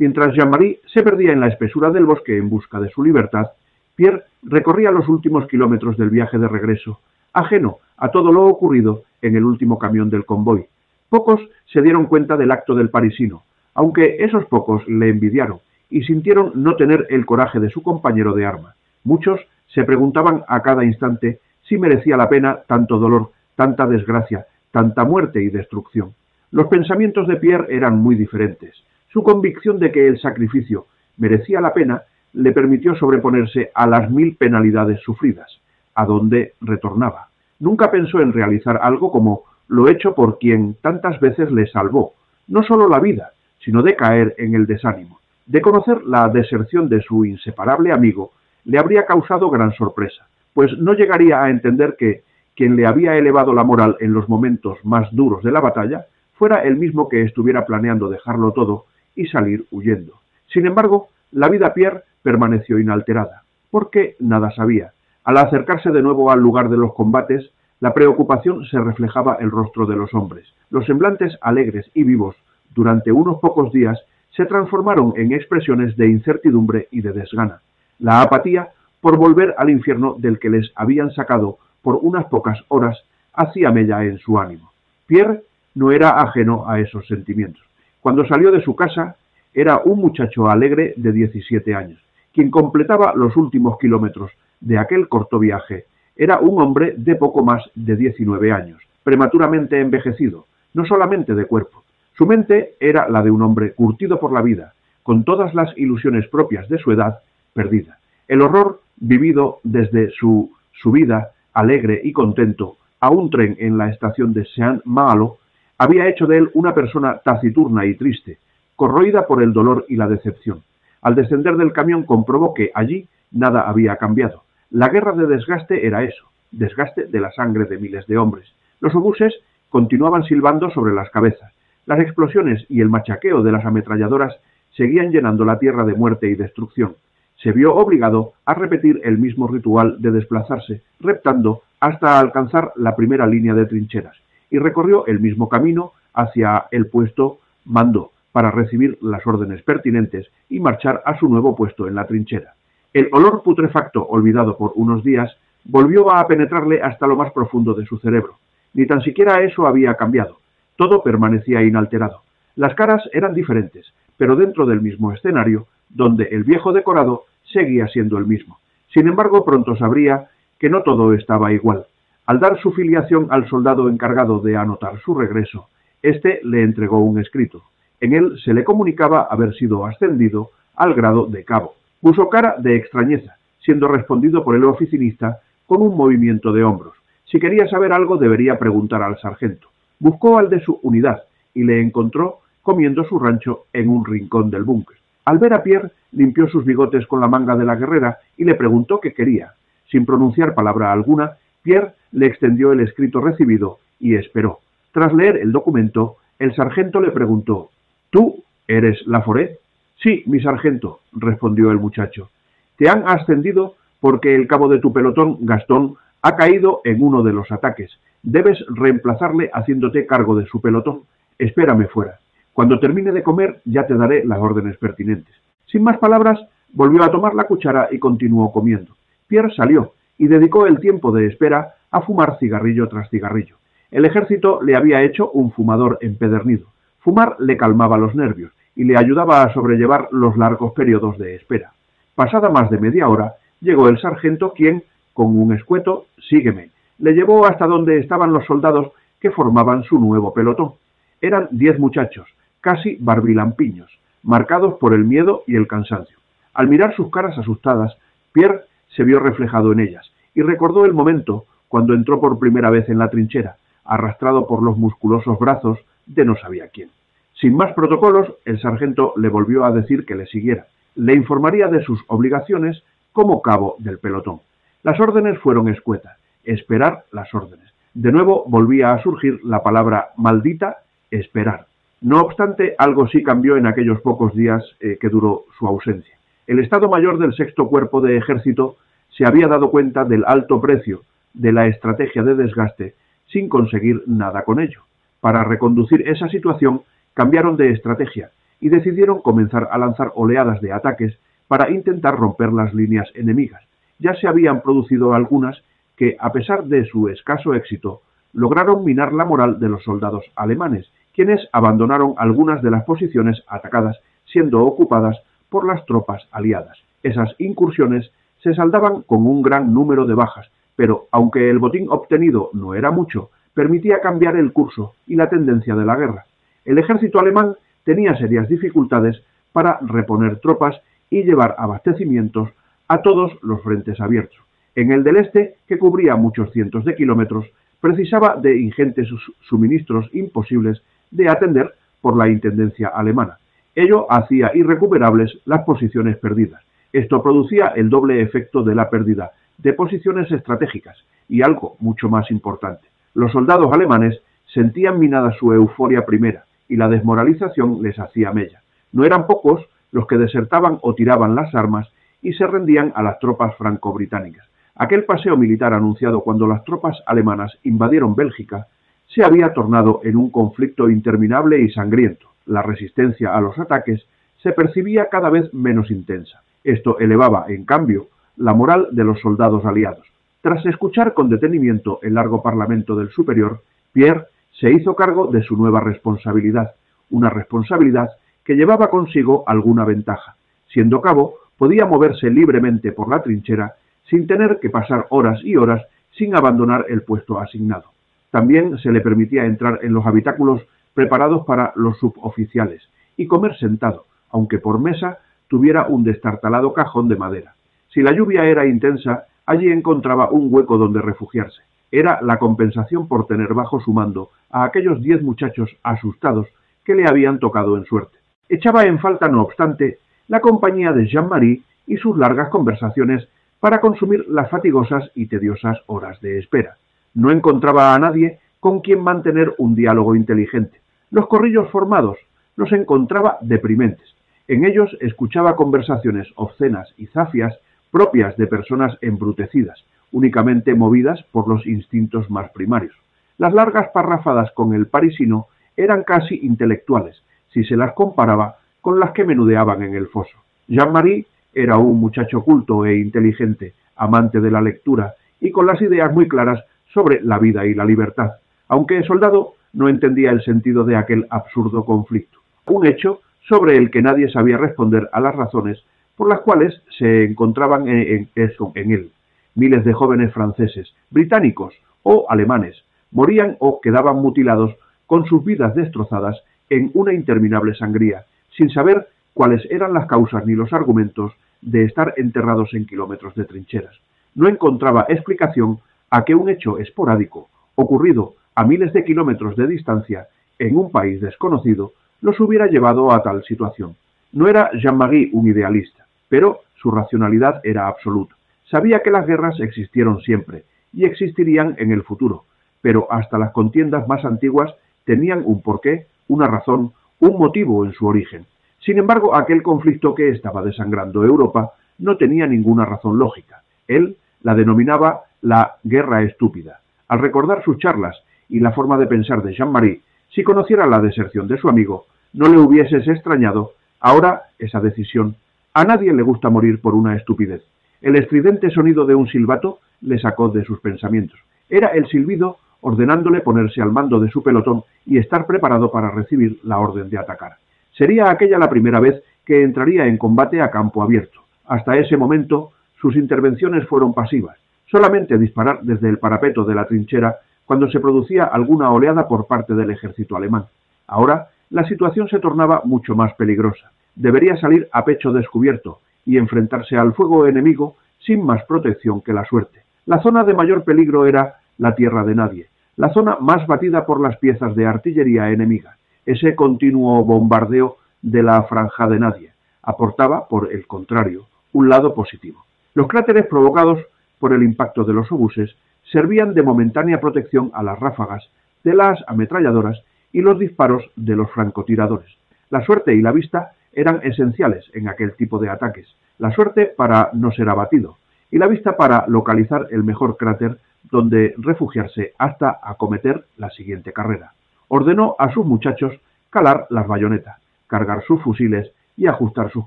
Mientras Jean-Marie se perdía en la espesura del bosque en busca de su libertad, Pierre recorría los últimos kilómetros del viaje de regreso, ajeno a todo lo ocurrido en el último camión del convoy. Pocos se dieron cuenta del acto del parisino, aunque esos pocos le envidiaron y sintieron no tener el coraje de su compañero de arma. Muchos se preguntaban a cada instante si merecía la pena tanto dolor, tanta desgracia, tanta muerte y destrucción. Los pensamientos de Pierre eran muy diferentes. Su convicción de que el sacrificio merecía la pena le permitió sobreponerse a las mil penalidades sufridas, a donde retornaba. Nunca pensó en realizar algo como lo hecho por quien tantas veces le salvó, no solo la vida, sino de caer en el desánimo. De conocer la deserción de su inseparable amigo le habría causado gran sorpresa, pues no llegaría a entender que quien le había elevado la moral en los momentos más duros de la batalla fuera el mismo que estuviera planeando dejarlo todo y salir huyendo. Sin embargo, la vida Pierre permaneció inalterada, porque nada sabía. Al acercarse de nuevo al lugar de los combates, la preocupación se reflejaba en el rostro de los hombres. Los semblantes alegres y vivos durante unos pocos días se transformaron en expresiones de incertidumbre y de desgana. La apatía por volver al infierno del que les habían sacado por unas pocas horas hacía mella en su ánimo. Pierre no era ajeno a esos sentimientos. Cuando salió de su casa, era un muchacho alegre de 17 años, quien completaba los últimos kilómetros de aquel corto viaje. Era un hombre de poco más de 19 años, prematuramente envejecido, no solamente de cuerpo. Su mente era la de un hombre curtido por la vida, con todas las ilusiones propias de su edad perdida. El horror vivido desde su subida alegre y contento a un tren en la estación de Saint-Malo había hecho de él una persona taciturna y triste, corroída por el dolor y la decepción. Al descender del camión comprobó que allí nada había cambiado. La guerra de desgaste era eso, desgaste de la sangre de miles de hombres. Los obuses continuaban silbando sobre las cabezas. Las explosiones y el machaqueo de las ametralladoras seguían llenando la tierra de muerte y destrucción. Se vio obligado a repetir el mismo ritual de desplazarse, reptando hasta alcanzar la primera línea de trincheras, y recorrió el mismo camino hacia el puesto mando, para recibir las órdenes pertinentes y marchar a su nuevo puesto en la trinchera. El olor putrefacto, olvidado por unos días, volvió a penetrarle hasta lo más profundo de su cerebro. Ni tan siquiera eso había cambiado. Todo permanecía inalterado. Las caras eran diferentes, pero dentro del mismo escenario, donde el viejo decorado seguía siendo el mismo. Sin embargo, pronto sabría que no todo estaba igual. Al dar su filiación al soldado encargado de anotar su regreso, éste le entregó un escrito. En él se le comunicaba haber sido ascendido al grado de cabo. Puso cara de extrañeza, siendo respondido por el oficinista con un movimiento de hombros. Si quería saber algo debería preguntar al sargento. Buscó al de su unidad y le encontró comiendo su rancho en un rincón del búnker. Al ver a Pierre, limpió sus bigotes con la manga de la guerrera y le preguntó qué quería. Sin pronunciar palabra alguna, Pierre le extendió el escrito recibido y esperó. Tras leer el documento, el sargento le preguntó ¿Tú eres Laforet? Sí, mi sargento, respondió el muchacho. Te han ascendido porque el cabo de tu pelotón, Gastón, ha caído en uno de los ataques. Debes reemplazarle haciéndote cargo de su pelotón. Espérame fuera. Cuando termine de comer ya te daré las órdenes pertinentes. Sin más palabras, volvió a tomar la cuchara y continuó comiendo. Pierre salió y dedicó el tiempo de espera a fumar cigarrillo tras cigarrillo. El ejército le había hecho un fumador empedernido. Fumar le calmaba los nervios y le ayudaba a sobrellevar los largos periodos de espera. Pasada más de media hora, llegó el sargento quien, con un escueto, sígueme, le llevó hasta donde estaban los soldados que formaban su nuevo pelotón. Eran diez muchachos, casi barbilampiños, marcados por el miedo y el cansancio. Al mirar sus caras asustadas, Pierre se vio reflejado en ellas y recordó el momento cuando entró por primera vez en la trinchera, arrastrado por los musculosos brazos de no sabía quién. Sin más protocolos, el sargento le volvió a decir que le siguiera. Le informaría de sus obligaciones como cabo del pelotón. Las órdenes fueron escuetas. Esperar las órdenes. De nuevo volvía a surgir la palabra maldita, esperar. No obstante, algo sí cambió en aquellos pocos días eh, que duró su ausencia. El Estado Mayor del Sexto Cuerpo de Ejército se había dado cuenta del alto precio de la estrategia de desgaste sin conseguir nada con ello. Para reconducir esa situación cambiaron de estrategia y decidieron comenzar a lanzar oleadas de ataques para intentar romper las líneas enemigas. Ya se habían producido algunas que, a pesar de su escaso éxito, lograron minar la moral de los soldados alemanes, quienes abandonaron algunas de las posiciones atacadas siendo ocupadas por las tropas aliadas. Esas incursiones se saldaban con un gran número de bajas, pero aunque el botín obtenido no era mucho, permitía cambiar el curso y la tendencia de la guerra. El ejército alemán tenía serias dificultades para reponer tropas y llevar abastecimientos a todos los frentes abiertos. En el del este, que cubría muchos cientos de kilómetros, precisaba de ingentes suministros imposibles de atender por la intendencia alemana. Ello hacía irrecuperables las posiciones perdidas. Esto producía el doble efecto de la pérdida de posiciones estratégicas y algo mucho más importante. Los soldados alemanes sentían minada su euforia primera y la desmoralización les hacía mella. No eran pocos los que desertaban o tiraban las armas y se rendían a las tropas franco-británicas. Aquel paseo militar anunciado cuando las tropas alemanas invadieron Bélgica se había tornado en un conflicto interminable y sangriento. La resistencia a los ataques se percibía cada vez menos intensa. Esto elevaba, en cambio, la moral de los soldados aliados. Tras escuchar con detenimiento el largo parlamento del superior, Pierre se hizo cargo de su nueva responsabilidad, una responsabilidad que llevaba consigo alguna ventaja. Siendo cabo, podía moverse libremente por la trinchera sin tener que pasar horas y horas sin abandonar el puesto asignado. También se le permitía entrar en los habitáculos preparados para los suboficiales y comer sentado, aunque por mesa tuviera un destartalado cajón de madera. Si la lluvia era intensa, allí encontraba un hueco donde refugiarse. Era la compensación por tener bajo su mando a aquellos diez muchachos asustados que le habían tocado en suerte. Echaba en falta, no obstante, la compañía de Jean-Marie y sus largas conversaciones para consumir las fatigosas y tediosas horas de espera. No encontraba a nadie con quien mantener un diálogo inteligente. Los corrillos formados los encontraba deprimentes. En ellos escuchaba conversaciones obscenas y zafias propias de personas embrutecidas, únicamente movidas por los instintos más primarios. Las largas parrafadas con el parisino eran casi intelectuales, si se las comparaba con las que menudeaban en el foso. Jean-Marie era un muchacho culto e inteligente, amante de la lectura y con las ideas muy claras sobre la vida y la libertad, aunque soldado no entendía el sentido de aquel absurdo conflicto. Un hecho sobre el que nadie sabía responder a las razones por las cuales se encontraban en, en él. Miles de jóvenes franceses, británicos o alemanes morían o quedaban mutilados con sus vidas destrozadas en una interminable sangría, sin saber cuáles eran las causas ni los argumentos de estar enterrados en kilómetros de trincheras. No encontraba explicación a que un hecho esporádico, ocurrido a miles de kilómetros de distancia, en un país desconocido, los hubiera llevado a tal situación. No era Jean-Marie un idealista, pero su racionalidad era absoluta. Sabía que las guerras existieron siempre y existirían en el futuro, pero hasta las contiendas más antiguas tenían un porqué, una razón, un motivo en su origen. Sin embargo, aquel conflicto que estaba desangrando Europa no tenía ninguna razón lógica. Él la denominaba la guerra estúpida. Al recordar sus charlas y la forma de pensar de Jean-Marie, si conociera la deserción de su amigo, no le hubieses extrañado ahora esa decisión a nadie le gusta morir por una estupidez. El estridente sonido de un silbato le sacó de sus pensamientos. Era el silbido ordenándole ponerse al mando de su pelotón y estar preparado para recibir la orden de atacar. Sería aquella la primera vez que entraría en combate a campo abierto. Hasta ese momento sus intervenciones fueron pasivas, solamente disparar desde el parapeto de la trinchera cuando se producía alguna oleada por parte del ejército alemán. Ahora la situación se tornaba mucho más peligrosa debería salir a pecho descubierto y enfrentarse al fuego enemigo sin más protección que la suerte. La zona de mayor peligro era la tierra de nadie, la zona más batida por las piezas de artillería enemiga. Ese continuo bombardeo de la franja de nadie aportaba, por el contrario, un lado positivo. Los cráteres provocados por el impacto de los obuses servían de momentánea protección a las ráfagas de las ametralladoras y los disparos de los francotiradores. La suerte y la vista eran esenciales en aquel tipo de ataques. La suerte para no ser abatido y la vista para localizar el mejor cráter donde refugiarse hasta acometer la siguiente carrera. Ordenó a sus muchachos calar las bayonetas, cargar sus fusiles y ajustar sus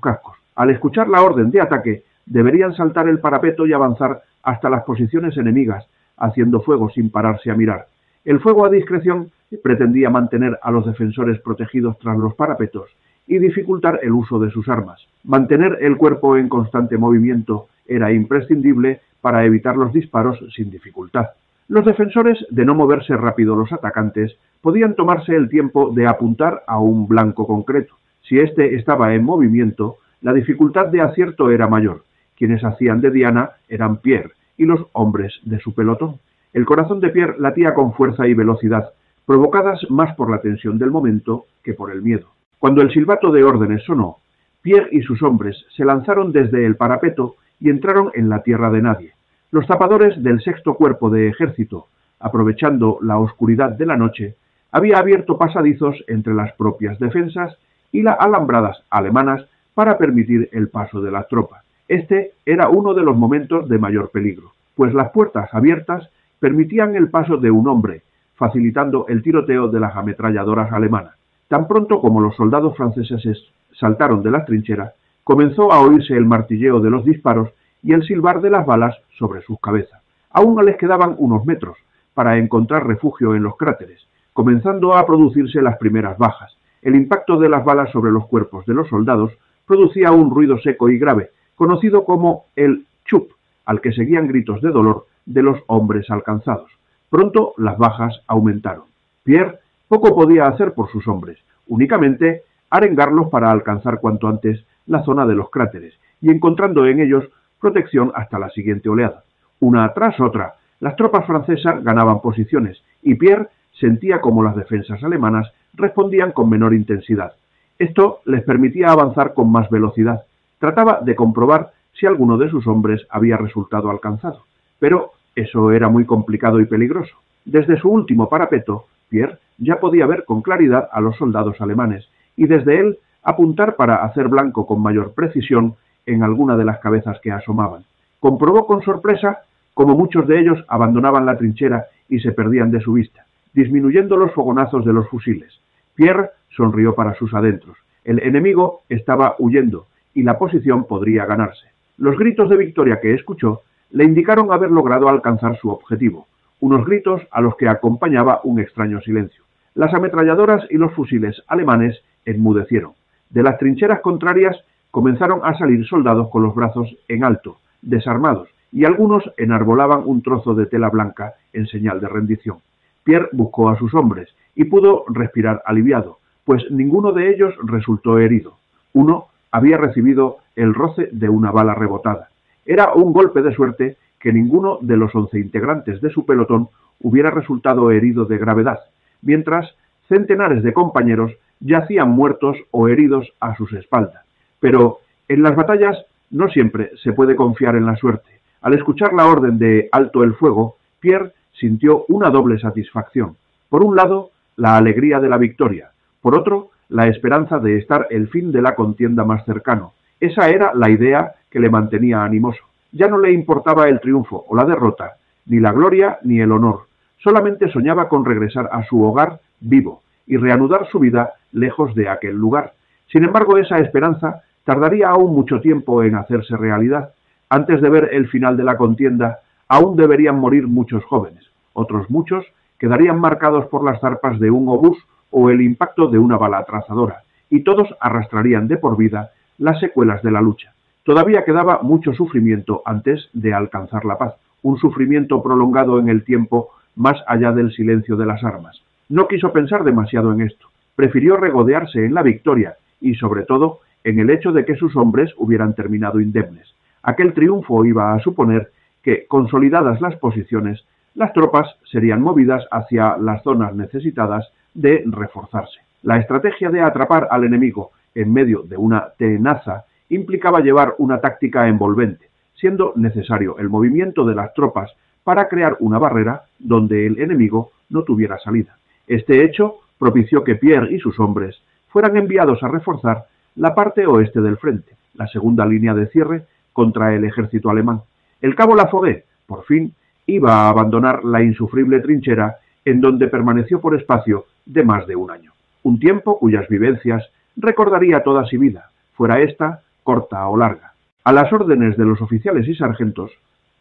cascos. Al escuchar la orden de ataque, deberían saltar el parapeto y avanzar hasta las posiciones enemigas, haciendo fuego sin pararse a mirar. El fuego a discreción pretendía mantener a los defensores protegidos tras los parapetos y dificultar el uso de sus armas. Mantener el cuerpo en constante movimiento era imprescindible para evitar los disparos sin dificultad. Los defensores, de no moverse rápido los atacantes, podían tomarse el tiempo de apuntar a un blanco concreto. Si éste estaba en movimiento, la dificultad de acierto era mayor. Quienes hacían de Diana eran Pierre y los hombres de su pelotón. El corazón de Pierre latía con fuerza y velocidad, provocadas más por la tensión del momento que por el miedo. Cuando el silbato de órdenes sonó, Pierre y sus hombres se lanzaron desde el parapeto y entraron en la tierra de nadie. Los zapadores del sexto cuerpo de ejército, aprovechando la oscuridad de la noche, había abierto pasadizos entre las propias defensas y las alambradas alemanas para permitir el paso de las tropas. Este era uno de los momentos de mayor peligro, pues las puertas abiertas permitían el paso de un hombre, facilitando el tiroteo de las ametralladoras alemanas. Tan pronto como los soldados franceses saltaron de las trincheras, comenzó a oírse el martilleo de los disparos y el silbar de las balas sobre sus cabezas. Aún les quedaban unos metros para encontrar refugio en los cráteres, comenzando a producirse las primeras bajas. El impacto de las balas sobre los cuerpos de los soldados producía un ruido seco y grave, conocido como el chup, al que seguían gritos de dolor de los hombres alcanzados. Pronto las bajas aumentaron. Pierre poco podía hacer por sus hombres, únicamente arengarlos para alcanzar cuanto antes la zona de los cráteres y encontrando en ellos protección hasta la siguiente oleada. Una tras otra, las tropas francesas ganaban posiciones y Pierre sentía como las defensas alemanas respondían con menor intensidad. Esto les permitía avanzar con más velocidad Trataba de comprobar si alguno de sus hombres había resultado alcanzado, pero eso era muy complicado y peligroso. Desde su último parapeto, Pierre ya podía ver con claridad a los soldados alemanes y desde él apuntar para hacer blanco con mayor precisión en alguna de las cabezas que asomaban. Comprobó con sorpresa como muchos de ellos abandonaban la trinchera y se perdían de su vista, disminuyendo los fogonazos de los fusiles. Pierre sonrió para sus adentros. El enemigo estaba huyendo y la posición podría ganarse. Los gritos de victoria que escuchó le indicaron haber logrado alcanzar su objetivo, unos gritos a los que acompañaba un extraño silencio. Las ametralladoras y los fusiles alemanes enmudecieron. De las trincheras contrarias comenzaron a salir soldados con los brazos en alto, desarmados, y algunos enarbolaban un trozo de tela blanca en señal de rendición. Pierre buscó a sus hombres y pudo respirar aliviado, pues ninguno de ellos resultó herido. Uno había recibido el roce de una bala rebotada. Era un golpe de suerte que ninguno de los once integrantes de su pelotón hubiera resultado herido de gravedad, mientras centenares de compañeros yacían muertos o heridos a sus espaldas. Pero en las batallas no siempre se puede confiar en la suerte. Al escuchar la orden de alto el fuego, Pierre sintió una doble satisfacción. Por un lado, la alegría de la victoria. Por otro, la esperanza de estar el fin de la contienda más cercano. Esa era la idea que le mantenía animoso. Ya no le importaba el triunfo o la derrota, ni la gloria ni el honor. Solamente soñaba con regresar a su hogar vivo y reanudar su vida lejos de aquel lugar. Sin embargo, esa esperanza tardaría aún mucho tiempo en hacerse realidad. Antes de ver el final de la contienda, aún deberían morir muchos jóvenes. Otros muchos quedarían marcados por las zarpas de un obús o el impacto de una bala trazadora, y todos arrastrarían de por vida las secuelas de la lucha. Todavía quedaba mucho sufrimiento antes de alcanzar la paz, un sufrimiento prolongado en el tiempo más allá del silencio de las armas. No quiso pensar demasiado en esto, prefirió regodearse en la victoria y sobre todo en el hecho de que sus hombres hubieran terminado indemnes. Aquel triunfo iba a suponer que, consolidadas las posiciones, las tropas serían movidas hacia las zonas necesitadas de reforzarse. La estrategia de atrapar al enemigo en medio de una tenaza implicaba llevar una táctica envolvente, siendo necesario el movimiento de las tropas para crear una barrera donde el enemigo no tuviera salida. Este hecho propició que Pierre y sus hombres fueran enviados a reforzar la parte oeste del frente, la segunda línea de cierre contra el ejército alemán. El cabo Lafoguet, por fin, iba a abandonar la insufrible trinchera en donde permaneció por espacio de más de un año, un tiempo cuyas vivencias recordaría toda su vida, fuera esta corta o larga. A las órdenes de los oficiales y sargentos,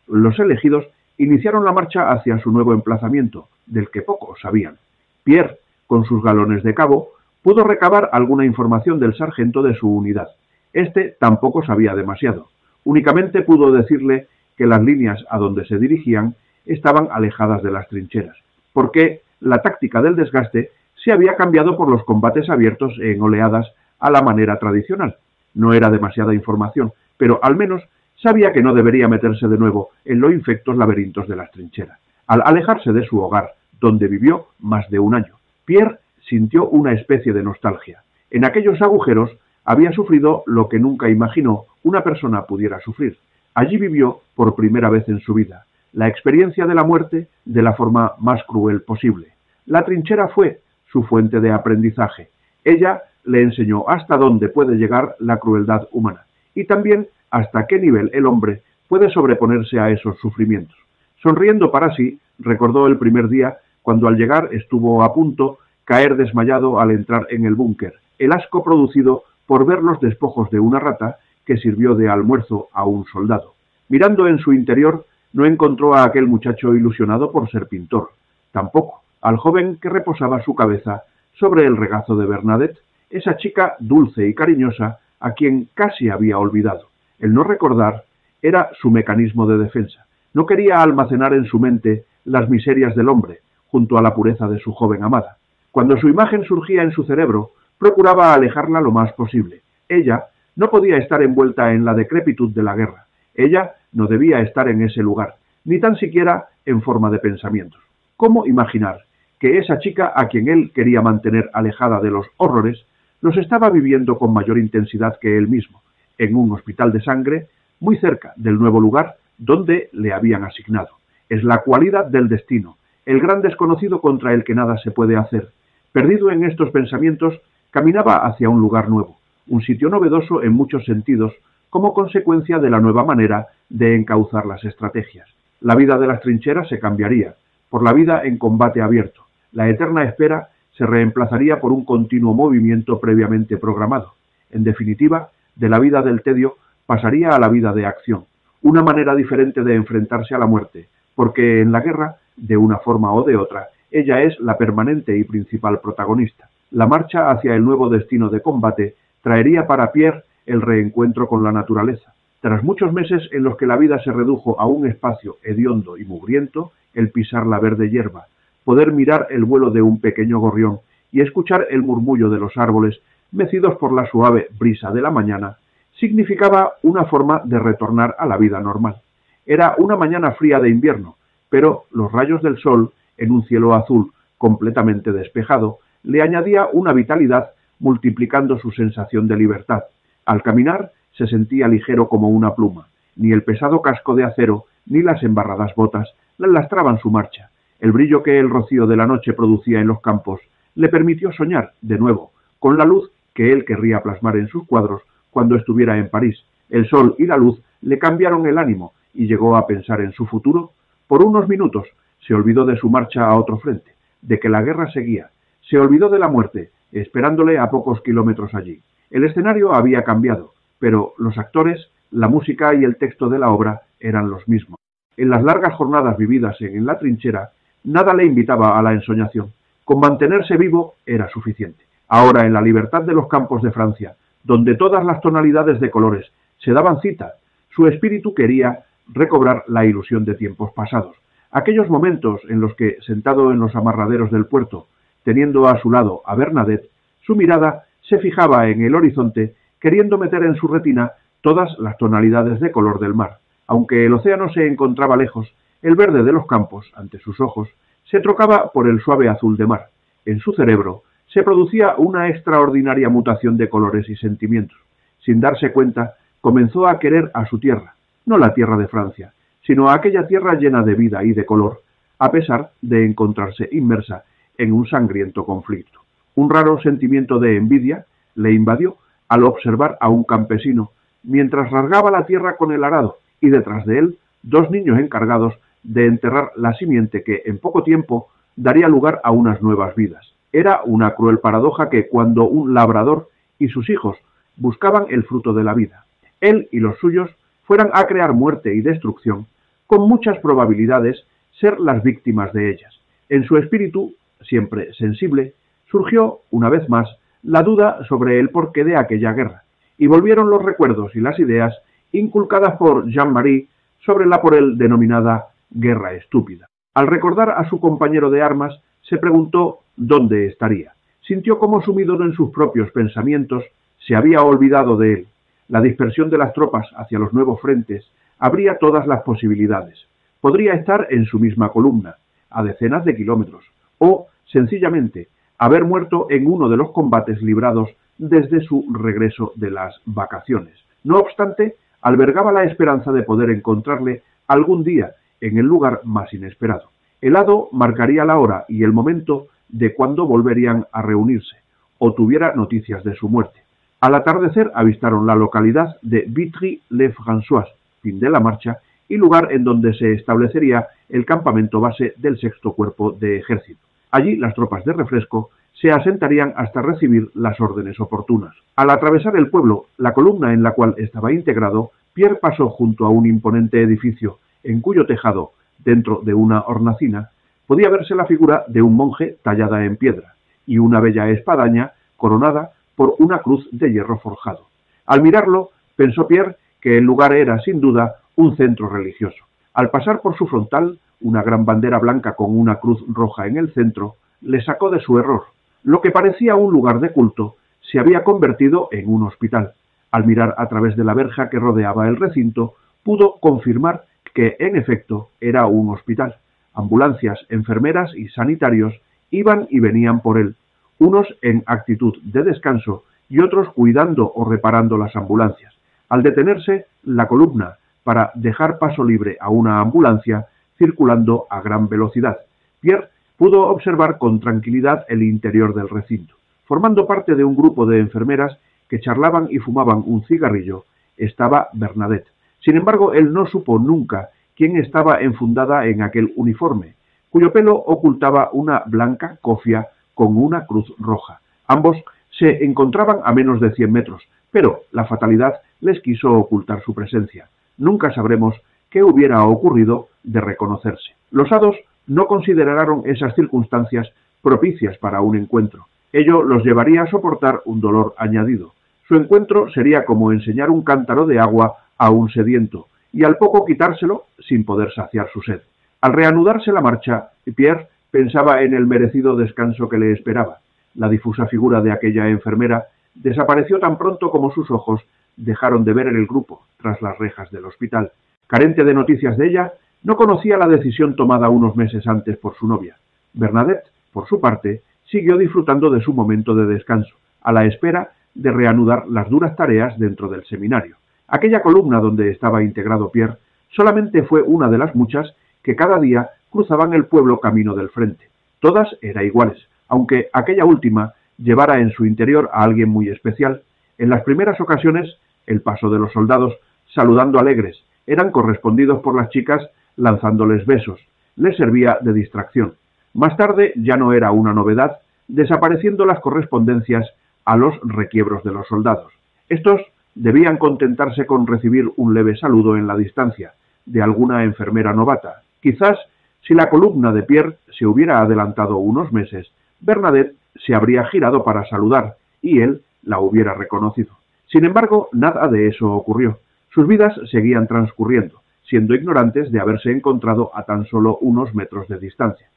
los elegidos iniciaron la marcha hacia su nuevo emplazamiento, del que poco sabían. Pierre, con sus galones de cabo, pudo recabar alguna información del sargento de su unidad. Este tampoco sabía demasiado. Únicamente pudo decirle que las líneas a donde se dirigían estaban alejadas de las trincheras, porque la táctica del desgaste se había cambiado por los combates abiertos en oleadas a la manera tradicional. No era demasiada información, pero al menos sabía que no debería meterse de nuevo en los infectos laberintos de las trincheras. Al alejarse de su hogar, donde vivió más de un año, Pierre sintió una especie de nostalgia. En aquellos agujeros había sufrido lo que nunca imaginó una persona pudiera sufrir. Allí vivió por primera vez en su vida la experiencia de la muerte de la forma más cruel posible. La trinchera fue su fuente de aprendizaje. Ella le enseñó hasta dónde puede llegar la crueldad humana y también hasta qué nivel el hombre puede sobreponerse a esos sufrimientos. Sonriendo para sí, recordó el primer día cuando al llegar estuvo a punto caer desmayado al entrar en el búnker, el asco producido por ver los despojos de una rata que sirvió de almuerzo a un soldado. Mirando en su interior, no encontró a aquel muchacho ilusionado por ser pintor, tampoco al joven que reposaba su cabeza sobre el regazo de Bernadette, esa chica dulce y cariñosa a quien casi había olvidado. El no recordar era su mecanismo de defensa. No quería almacenar en su mente las miserias del hombre, junto a la pureza de su joven amada. Cuando su imagen surgía en su cerebro, procuraba alejarla lo más posible. Ella no podía estar envuelta en la decrepitud de la guerra. Ella no debía estar en ese lugar, ni tan siquiera en forma de pensamientos. ¿Cómo imaginar que esa chica a quien él quería mantener alejada de los horrores, los estaba viviendo con mayor intensidad que él mismo, en un hospital de sangre muy cerca del nuevo lugar donde le habían asignado? Es la cualidad del destino, el gran desconocido contra el que nada se puede hacer. Perdido en estos pensamientos, caminaba hacia un lugar nuevo, un sitio novedoso en muchos sentidos, como consecuencia de la nueva manera de encauzar las estrategias. La vida de las trincheras se cambiaría por la vida en combate abierto. La eterna espera se reemplazaría por un continuo movimiento previamente programado. En definitiva, de la vida del tedio pasaría a la vida de acción, una manera diferente de enfrentarse a la muerte, porque en la guerra, de una forma o de otra, ella es la permanente y principal protagonista. La marcha hacia el nuevo destino de combate traería para Pierre el reencuentro con la naturaleza. Tras muchos meses en los que la vida se redujo a un espacio hediondo y mugriento, el pisar la verde hierba, poder mirar el vuelo de un pequeño gorrión y escuchar el murmullo de los árboles mecidos por la suave brisa de la mañana, significaba una forma de retornar a la vida normal. Era una mañana fría de invierno, pero los rayos del sol, en un cielo azul completamente despejado, le añadía una vitalidad multiplicando su sensación de libertad. Al caminar se sentía ligero como una pluma. Ni el pesado casco de acero ni las embarradas botas le lastraban su marcha. El brillo que el rocío de la noche producía en los campos le permitió soñar, de nuevo, con la luz que él querría plasmar en sus cuadros cuando estuviera en París. El sol y la luz le cambiaron el ánimo y llegó a pensar en su futuro. Por unos minutos se olvidó de su marcha a otro frente, de que la guerra seguía, se olvidó de la muerte, esperándole a pocos kilómetros allí. El escenario había cambiado, pero los actores, la música y el texto de la obra eran los mismos. En las largas jornadas vividas en la trinchera, nada le invitaba a la ensoñación. Con mantenerse vivo era suficiente. Ahora, en la libertad de los campos de Francia, donde todas las tonalidades de colores se daban cita, su espíritu quería recobrar la ilusión de tiempos pasados. Aquellos momentos en los que, sentado en los amarraderos del puerto, teniendo a su lado a Bernadette, su mirada se fijaba en el horizonte, queriendo meter en su retina todas las tonalidades de color del mar. Aunque el océano se encontraba lejos, el verde de los campos, ante sus ojos, se trocaba por el suave azul de mar. En su cerebro se producía una extraordinaria mutación de colores y sentimientos. Sin darse cuenta, comenzó a querer a su tierra, no la tierra de Francia, sino a aquella tierra llena de vida y de color, a pesar de encontrarse inmersa en un sangriento conflicto. Un raro sentimiento de envidia le invadió al observar a un campesino mientras rasgaba la tierra con el arado y detrás de él dos niños encargados de enterrar la simiente que en poco tiempo daría lugar a unas nuevas vidas. Era una cruel paradoja que cuando un labrador y sus hijos buscaban el fruto de la vida. Él y los suyos fueran a crear muerte y destrucción, con muchas probabilidades ser las víctimas de ellas. En su espíritu, siempre sensible, surgió, una vez más, la duda sobre el porqué de aquella guerra, y volvieron los recuerdos y las ideas inculcadas por Jean-Marie sobre la por él denominada guerra estúpida. Al recordar a su compañero de armas, se preguntó dónde estaría. Sintió como sumido en sus propios pensamientos, se había olvidado de él. La dispersión de las tropas hacia los nuevos frentes abría todas las posibilidades. Podría estar en su misma columna, a decenas de kilómetros, o, sencillamente, haber muerto en uno de los combates librados desde su regreso de las vacaciones. No obstante, albergaba la esperanza de poder encontrarle algún día en el lugar más inesperado. El hado marcaría la hora y el momento de cuándo volverían a reunirse, o tuviera noticias de su muerte. Al atardecer avistaron la localidad de Vitry-le-François, fin de la marcha, y lugar en donde se establecería el campamento base del sexto cuerpo de ejército. Allí las tropas de refresco se asentarían hasta recibir las órdenes oportunas. Al atravesar el pueblo, la columna en la cual estaba integrado, Pierre pasó junto a un imponente edificio, en cuyo tejado, dentro de una hornacina, podía verse la figura de un monje tallada en piedra, y una bella espadaña coronada por una cruz de hierro forjado. Al mirarlo, pensó Pierre que el lugar era, sin duda, un centro religioso. Al pasar por su frontal, una gran bandera blanca con una cruz roja en el centro le sacó de su error. Lo que parecía un lugar de culto se había convertido en un hospital. Al mirar a través de la verja que rodeaba el recinto, pudo confirmar que en efecto era un hospital. Ambulancias, enfermeras y sanitarios iban y venían por él, unos en actitud de descanso y otros cuidando o reparando las ambulancias. Al detenerse la columna para dejar paso libre a una ambulancia circulando a gran velocidad, Pierre pudo observar con tranquilidad el interior del recinto. Formando parte de un grupo de enfermeras que charlaban y fumaban un cigarrillo, estaba Bernadette. Sin embargo, él no supo nunca quién estaba enfundada en aquel uniforme, cuyo pelo ocultaba una blanca cofia con una cruz roja. Ambos se encontraban a menos de cien metros, pero la fatalidad les quiso ocultar su presencia. Nunca sabremos qué hubiera ocurrido de reconocerse. Los hados no consideraron esas circunstancias propicias para un encuentro. Ello los llevaría a soportar un dolor añadido. Su encuentro sería como enseñar un cántaro de agua a un sediento, y al poco quitárselo sin poder saciar su sed. Al reanudarse la marcha, Pierre pensaba en el merecido descanso que le esperaba. La difusa figura de aquella enfermera desapareció tan pronto como sus ojos dejaron de ver en el grupo tras las rejas del hospital. Carente de noticias de ella, no conocía la decisión tomada unos meses antes por su novia. Bernadette, por su parte, siguió disfrutando de su momento de descanso, a la espera de reanudar las duras tareas dentro del seminario. Aquella columna donde estaba integrado Pierre solamente fue una de las muchas que cada día cruzaban el pueblo camino del frente. Todas eran iguales, aunque aquella última llevara en su interior a alguien muy especial. En las primeras ocasiones, el paso de los soldados, saludando alegres, eran correspondidos por las chicas lanzándoles besos. Les servía de distracción. Más tarde ya no era una novedad, desapareciendo las correspondencias a los requiebros de los soldados. Estos debían contentarse con recibir un leve saludo en la distancia de alguna enfermera novata. Quizás si la columna de Pierre se hubiera adelantado unos meses, Bernadette se habría girado para saludar y él la hubiera reconocido. Sin embargo, nada de eso ocurrió. Sus vidas seguían transcurriendo, siendo ignorantes de haberse encontrado a tan solo unos metros de distancia.